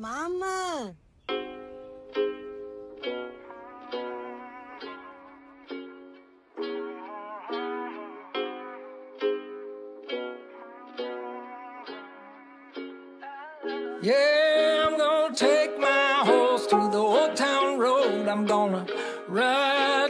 Mama. Yeah, I'm gonna take my horse through the old town road. I'm gonna ride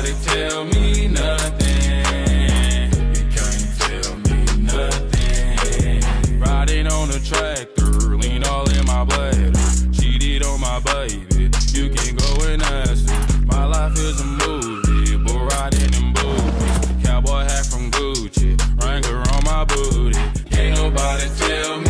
Nobody tell me nothing. You can't tell me nothing. Riding on a tractor, lean all in my bladder. Cheated on my baby, you can go and ask her. My life is a movie, but riding in booties. Cowboy hat from Gucci, Wrangler on my booty. Can't nobody tell me